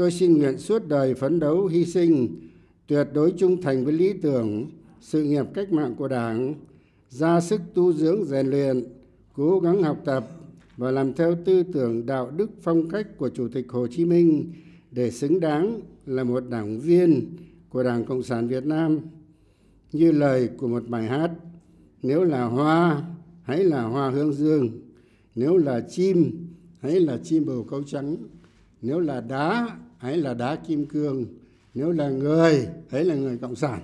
tôi xin nguyện suốt đời phấn đấu, hy sinh, tuyệt đối trung thành với lý tưởng, sự nghiệp cách mạng của đảng, ra sức tu dưỡng, rèn luyện, cố gắng học tập và làm theo tư tưởng, đạo đức, phong cách của chủ tịch hồ chí minh để xứng đáng là một đảng viên của đảng cộng sản việt nam. Như lời của một bài hát, nếu là hoa, hãy là hoa hương dương, nếu là chim, hãy là chim bồ câu trắng nếu là đá, hãy là đá kim cương. Nếu là người, hãy là người cộng sản.